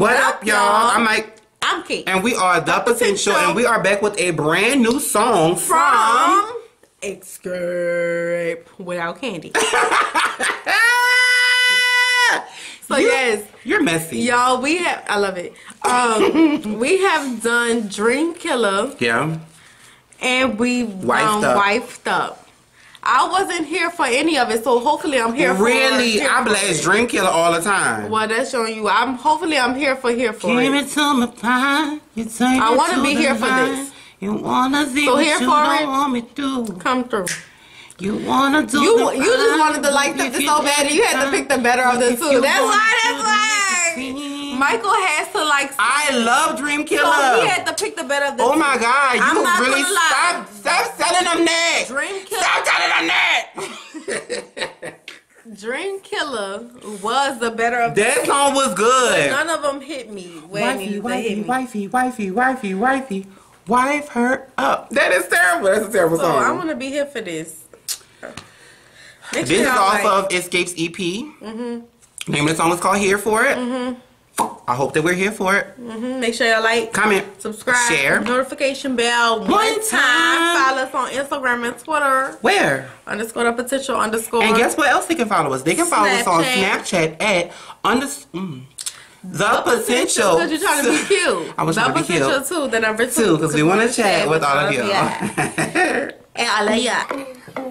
What up, y'all? I'm Mike. I'm Kate. And we are The Potential, and we are back with a brand new song from. From Xscape Without Kandi. So You- yes, You're messy. y'all, we have. I love it. Um, we have done Dream Killer, Yeah. and we Wifed um, Up. wifed up. I wasn't here for any of it, so hopefully I'm here for Really, here I for blast it. Dream Killer all the time. Well, that's showing you. I'm hopefully I'm here for here for Give it. it to me, pie. You take I it wanna to be the here for line. this. You wanna see So what here you for don't it? want me to. Come through. You wanna do You the you just wanted to like if something so bad, and you had to pick the better of the two. That's why. to That's why. Michael has to like. I love Dream Killer. So he had to pick the better of the Oh two. my God! You I'm not really gonna lie. stop stop selling them that. Dream Killer. Stop selling them that. Dream Killer was the better of the that song was good. None of them hit me. When Wifey, hit wifey, me. wifey, wifey, wifey, wifey, wife her up. That is terrible. That's a terrible So song. I'm gonna be here for this. Make this is y'all like- of Xscape's EP. Mm-hmm. Name of the song is called Here For It. Mm-hmm. I hope that we're here for it. Mhm. Make sure y'all like, Comment, subscribe, share. notification bell one, One time. time. Follow us on Instagram and Twitter. Where? Underscore the potential underscore. And guess what else they can follow us? They can follow us on Snapchat. Snapchat at under mm, the potential. Because you're trying to be cute. I was the trying to be cute. potential too. The number two. too, because we want to chat with all of you. Yeah. And I love ya.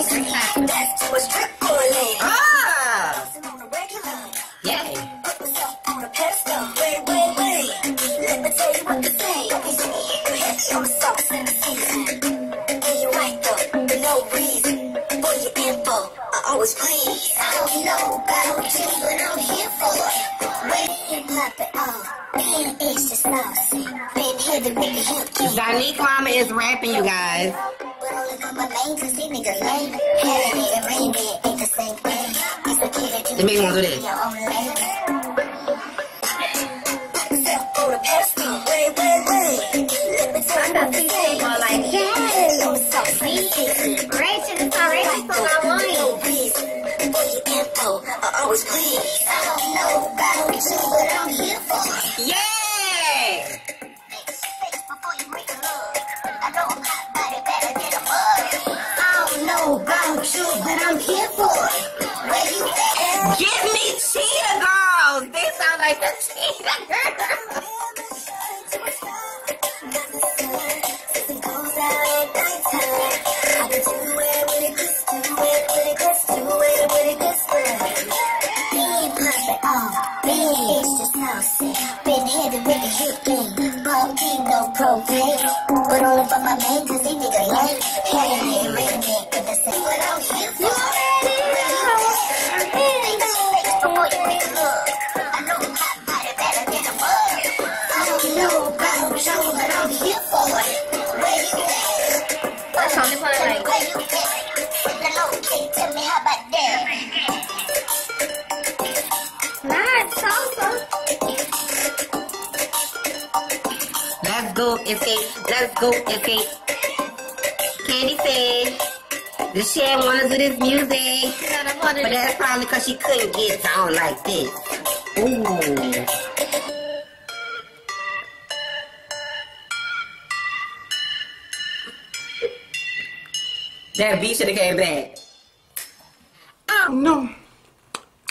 lane. Step on the pedestal, wait, wait, wait. Let me tell you what to say. More like, yes, I'm so sweet. Rachel is already for my wine. No reason for your info, I always please. Go, Xscape. Let's go, Xscape. Kandi said the Shan wanna do this music. But that's probably because she couldn't get down like this. Ooh. That beat should have came back. Oh no.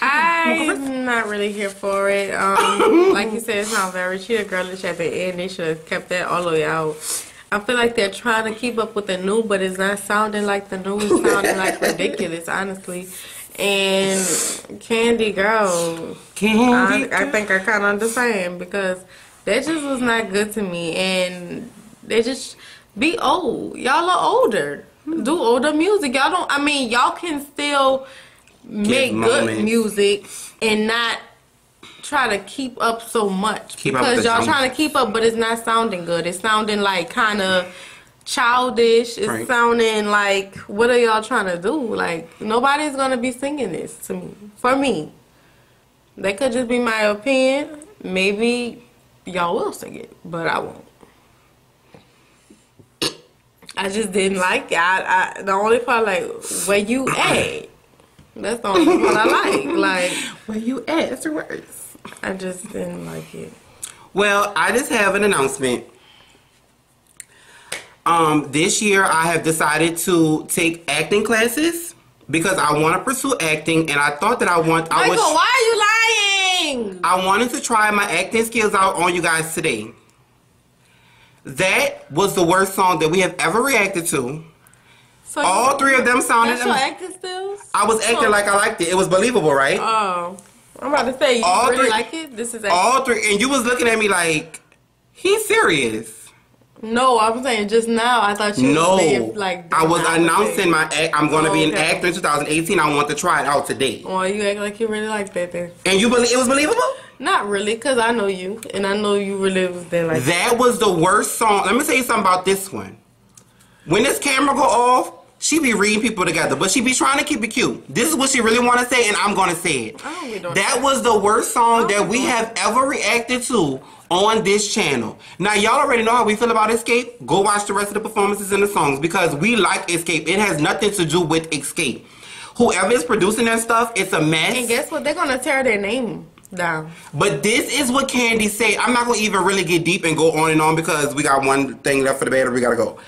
I'm not really here for it. Um, like you said, it's not very cheetah girlish at the end. They should have kept that all the way out. I feel like they're trying to keep up with the new, but it's not sounding like the new. It's sounding like ridiculous, honestly. And Kandi Girl, Kandi. I, I think I kind of understand because that just was not good to me. And they just be old. Y'all are older. Do older music. Y'all don't. I mean, y'all can still make good music and not try to keep up so much Keep because y'all trying to keep up, but it's not sounding good. It's sounding like kind of childish. It's Right. sounding like what are y'all trying to do? Like nobody's gonna be singing this to me. For me, that could just be my opinion. Maybe y'all will sing it, but I won't. I just didn't like it. I, I the only part like where you at. That's the only part I like. Like Where you at? That's the words. I just didn't like it. Well, I just have an announcement. Um, this year I have decided to take acting classes because I want to pursue acting, and I thought that I want I Michael, was why are you lying? I wanted to try my acting skills out on you guys today. That was the worst song that we have ever reacted to. So All you- three of them sounded. That's your acting I was acting like I liked it. It was believable, right? Oh, I'm about to say you All really three- like it. This is acting. All three, and you was looking at me like, he's serious. no, I'm saying just now. I thought you No, was saying, like I was announcing my act. I'm going to be an Okay. actor in 2018. I want to try it out today. Well, you act like you really like that then. And you believe it was believable? Not really, cause I know you, and I know you really was there like. That was the worst song. Let me tell you something about this one. When this camera go off, she be reading people together, but she be trying to keep it cute. This is what she really want to say, and I'm gonna say it. I don't be doing That that. was the worst song that we have ever reacted to on this channel. Now y'all already know how we feel about Xscape. Go watch the rest of the performances and the songs because we like Xscape. It has nothing to do with Xscape. Whoever is producing that stuff, it's a mess. And guess what? They're gonna tear their name down. But this is what Kandi said. I'm not gonna even really get deep and go on and on because we got one thing left for the battery. We gotta go.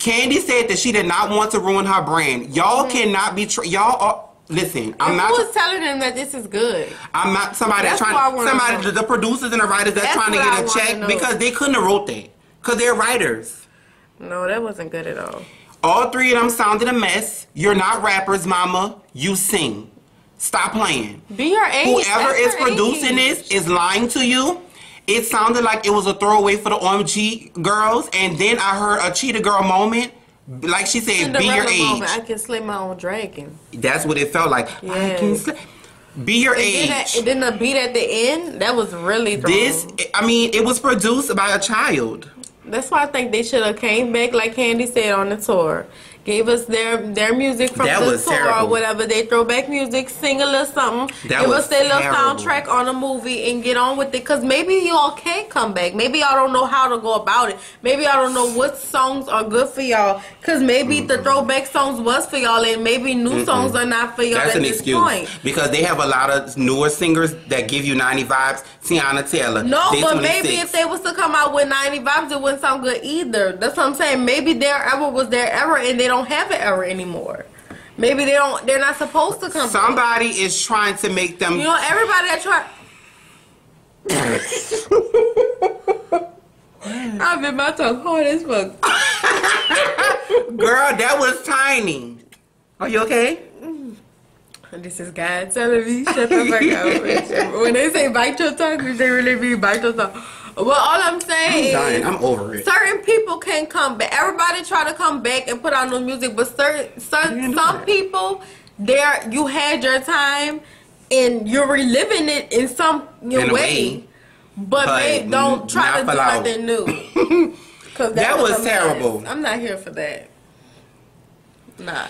Kandi said that she did not want to ruin her brand. Y'all mm-hmm. cannot be. Tr- y'all are. Listen, I'm And not. Who was telling them that this is good? I'm not somebody That's trying. I Somebody, the, the producers and the writers that's, That's trying to get a check because they couldn't have wrote that because they're writers. No, that wasn't good at all. All three of them sounded a mess. You're not rappers, mama. You sing. Stop playing. Be your age. Whoever That's is producing age. this is lying to you. It sounded like it was a throwaway for the OMG Girlz, and then I heard a cheetah girl moment. Like she said, be your age. moment, I can slay my own dragon. That's what it felt like. I Yes. be your And then, age. that, and then the beat at the end, that was really thrown. This, I mean, it was produced by a child. That's why I think they should have came back, like Kandi said on the tour. Gave us their their music from That the tour terrible. or whatever. They throw back music, sing a little something, That give was us their little soundtrack on a movie and get on with it. Cause maybe y'all can come back. Maybe y'all don't know how to go about it. Maybe y'all don't know what songs are good for y'all. Cause maybe the throwback songs was for y'all and maybe new songs are not for y'all That's at an this excuse point. because they have a lot of newer singers that give you 90 vibes. Teyana Taylor. No, but maybe if they was to come out with 90 vibes, it wouldn't sound good either. That's what I'm saying. Maybe their ever was their ever, and they don't have an era anymore. Maybe they don't they're not supposed to come somebody is trying to make them. You know, everybody that try I've been my tongue hard as fuck. Girl, that was tiny. Are you okay? This is God telling me shut the fuck up. when they say bite your tongue, they really mean bite your tongue. Well, all I'm saying I'm dying. I'm over it. certain people can come back. Everybody try to come back and put out new music, but certain some some people, there you had your time and you're reliving it in some your In way, way. but, But they don't try to do long. nothing new. Cause That was was terrible. I'm not here for that. Nah.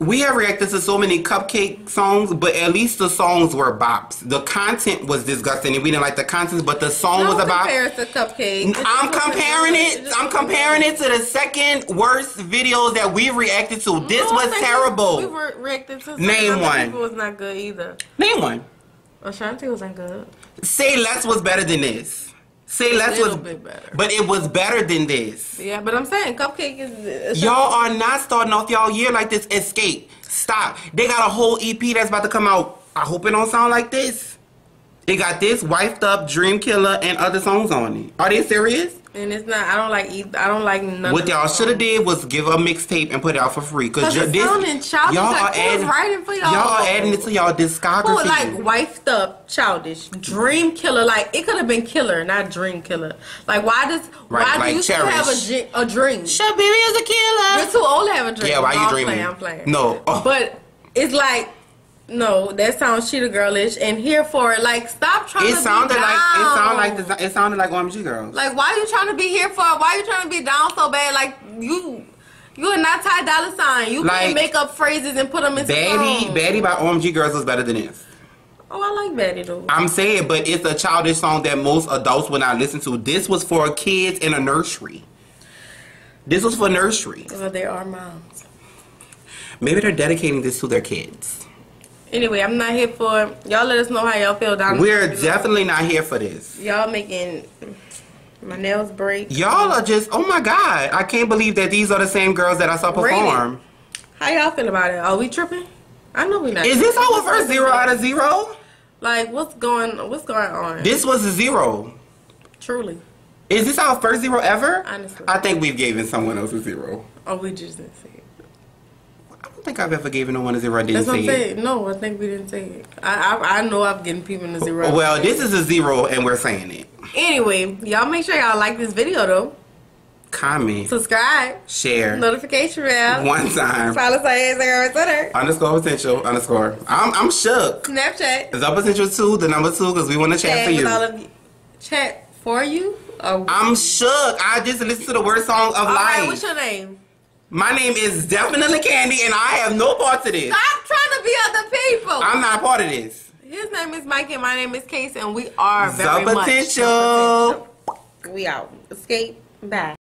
We have reacted to so many cupcake songs, but at least the songs were bops. The content was disgusting, and we didn't like the content, but the song Don't was about. compare it to Cupcake. It I'm comparing it. just I'm comparing it to the second worst videos that we reacted to. This No, was think We terrible. were reacting to Name one. People was not good either. Name one. Ashanti wasn't good. Say less was better than this. Say less was, little bit better. but it was better than this. Yeah, but I'm saying Cupcake is. Y'all are not starting off y'all year like this. Xscape. Stop. They got a whole EP that's about to come out. I hope it don't sound like this. It got this, Wifed Up, Dream Killer, and other songs on it. Are they serious? And it's not. I don't like. Either, I don't like none. What y'all should have did was give a mixtape and put it out for free. Cause, Cause ju- it's this, sounding childish. Like, who was writing for y'all? Y'all are adding it to y'all discography. Who like wifed up, childish, dream killer? Like it could have been killer, not dream killer. Like why does Right, why like do you still have a, Cherish. dr- a dream? Shut baby is a killer. You're too old to have a dream. Yeah, why No, you I'm dreaming? Playing, I'm playing. No. Oh. But it's like No, that sounds cheetah girlish and here for it. Like, stop trying It to sounded be like down. it sounded like the, it sounded like OMG Girlz. Like, why are you trying to be here for? Why are you trying to be down so bad? Like, you, you are not Ty Dolla Sign. You Like, can make up phrases and put them into Baddie, songs. Baddie by OMG Girlz was better than this. Oh, I like Betty though. I'm saying, but it's a childish song that most adults would not listen to. This was for kids in a nursery. This was for nursery. Well, they are moms. Maybe they're dedicating this to their kids. Anyway, I'm not here for y'all. Let us know how y'all feel down. We're definitely not here for this. y'all making my nails break. Y'all are just, oh my God. I can't believe that these are the same girls that I saw perform. How y'all feel about it? Are we tripping? I know we not. Is this our first zero out of zero? Like, what's going? What's going on? This was a zero. Truly. Is this our first zero ever? Honestly. I think we've given someone else a zero. Oh, we just didn't say it. I don't think I've ever given no one a zero. I didn't That's what say I'm it. saying. No, I think we didn't say it. I I, I know I'm getting people in the zero. Well, this is a zero and we're saying it. Anyway, y'all make sure y'all like this video though. Comment, Subscribe, share, notification bell. one time. Follow us on Instagram and Twitter, Underscore potential underscore. I'm I'm shook. Snapchat. Is up potential two the number two because we want to chat for you. all of you. Chat for you. Oh, I'm shook. I just listened to the worst song of all right. life. What's your name? My name is definitely Kandi, and I have no part to this. Stop trying to be other people. I'm not a part of this. His name is Mike and my name is Kayce, and we are very much potential. We out. Xscape. Bye.